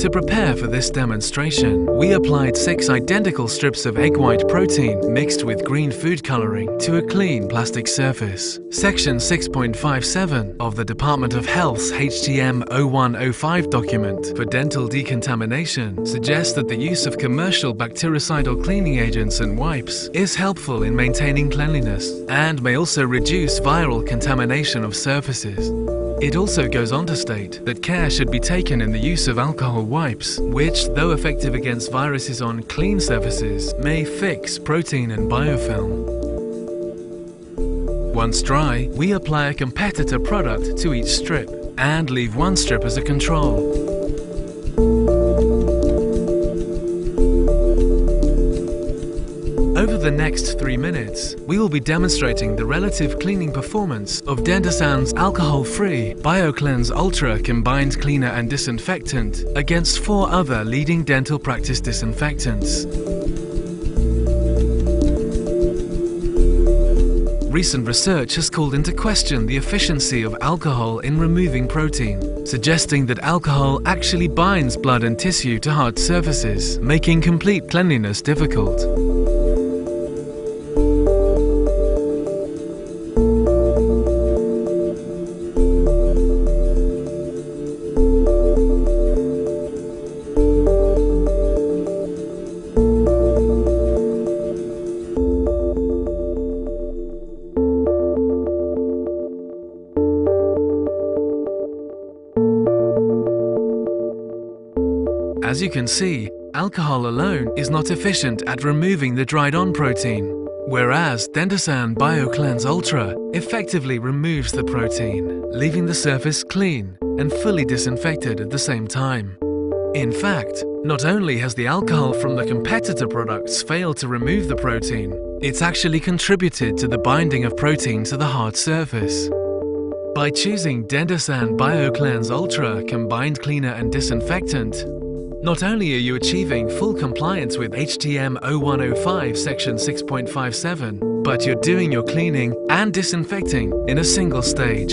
To prepare for this demonstration, we applied six identical strips of egg white protein mixed with green food coloring to a clean plastic surface. Section 6.57 of the Department of Health's HTM 0105 document for dental decontamination suggests that the use of commercial bactericidal cleaning agents and wipes is helpful in maintaining cleanliness and may also reduce viral contamination of surfaces. It also goes on to state that care should be taken in the use of alcohol wipes, which, though effective against viruses on clean surfaces, may fix protein and biofilm. Once dry, we apply a competitor product to each strip and leave one strip as a control. The next three minutes, we will be demonstrating the relative cleaning performance of Dentisan's alcohol-free BioCleanse Ultra combined cleaner and disinfectant against four other leading dental practice disinfectants. Recent research has called into question the efficiency of alcohol in removing protein, suggesting that alcohol actually binds blood and tissue to hard surfaces, making complete cleanliness difficult. As you can see, alcohol alone is not efficient at removing the dried-on protein, whereas Dentisan BioCleanse Ultra effectively removes the protein, leaving the surface clean and fully disinfected at the same time. In fact, not only has the alcohol from the competitor products failed to remove the protein, it's actually contributed to the binding of protein to the hard surface. By choosing Dentisan BioCleanse Ultra Combined Cleaner and Disinfectant, not only are you achieving full compliance with HTM 0105 section 6.57, but you're doing your cleaning and disinfecting in a single stage.